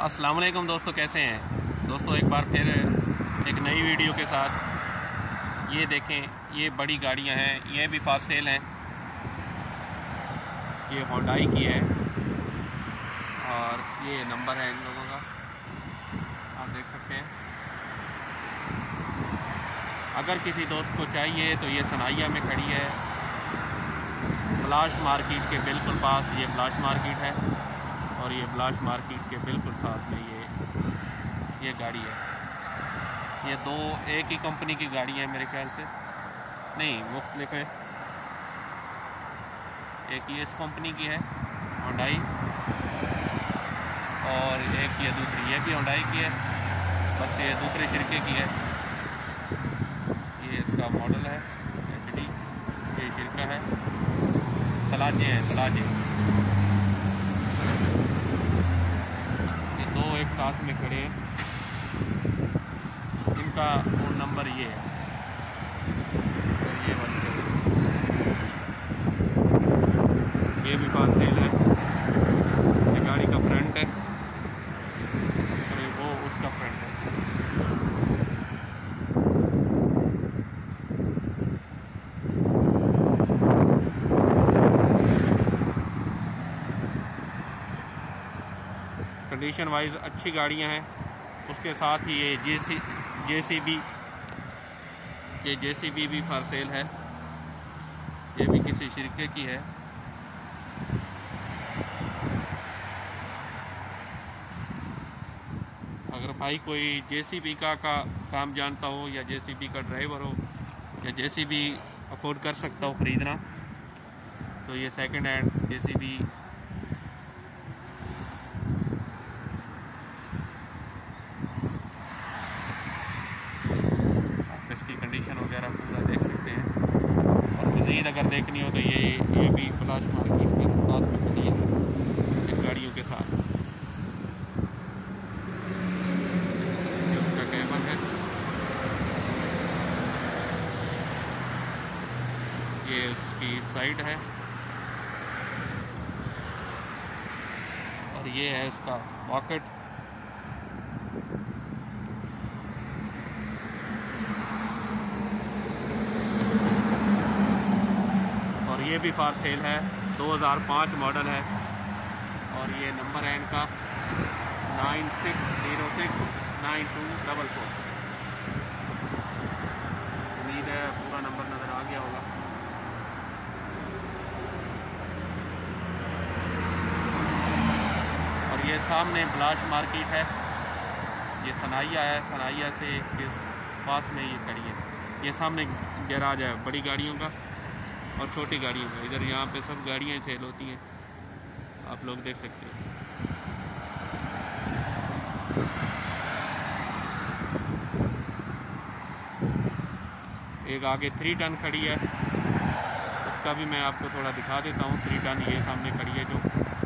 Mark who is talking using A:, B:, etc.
A: वालेकुम दोस्तों, कैसे हैं? दोस्तों, एक बार फिर एक नई वीडियो के साथ। ये देखें, ये बड़ी गाड़ियाँ हैं, ये भी फास्ट सेल हैं। ये होंडाई की है। और ये नंबर है इन लोगों का। आप देख सकते हैं। अगर किसी दोस्त को चाहिए तो ये सनाइया में खड़ी है। फ्लाश मार्केट के बिल्कुल पास ये फ्लाश मार्केट है। और ये ब्लाश मार्केट के बिल्कुल साथ में ये ये गाड़ी है। ये दो एक ही कंपनी की गाड़ी है मेरे ख्याल से। नहीं, मुख्तलिफ़ है। एक ये इस कंपनी की है होंडाई और एक ये दूसरी ये भी होंडाई की है। बस ये दूसरे शिरके की है। ये इसका मॉडल है एच ये शिरका है। तलाजे हैं तलाजे एक साथ में खड़े हैं। इनका फ़ोन नंबर ये है। ये वाली ये भी पास सेल है ये गाड़ी का फ्रंट है और वो उसका फ्रंट है कंडीशन वाइज अच्छी गाड़ियाँ हैं। उसके साथ ही ये जे सी जे बी ये जे सी बी भी फॉर सेल है। ये भी किसी शिरके की है। अगर भाई कोई जे सी बी का, का काम जानता हो या जे सी बी का ड्राइवर हो या जे सी बी अफोर्ड कर सकता हो ख़रीदना तो ये सेकंड हैंड जेसीबी इसकी कंडीशन वगैरह पूरा देख सकते हैं। और मज़ीद अगर देखनी हो तो ये ये भी पलाश मार्केट के पास में खड़ी है इन गाड़ियों के साथ। ये ये उसकी साइड है। और ये है इसका पॉकेट भी फार सेल है 2005 मॉडल है। और ये नंबर है इनका, nine six zero six nine two double four. उम्मीद है पूरा नंबर नज़र आ गया होगा। और ये सामने ब्लाश मार्केट है। ये सनाइया है सनाइया से इस पास में ये खड़ी है। ये सामने गैराज है, बड़ी गाड़ियों का। और छोटी गाड़ियों का इधर यहाँ पे सब गाड़ियाँ सेल होती हैं। आप लोग देख सकते हो। एक आगे थ्री टन खड़ी है। उसका भी मैं आपको थोड़ा दिखा देता हूँ। थ्री टन ये सामने खड़ी है जो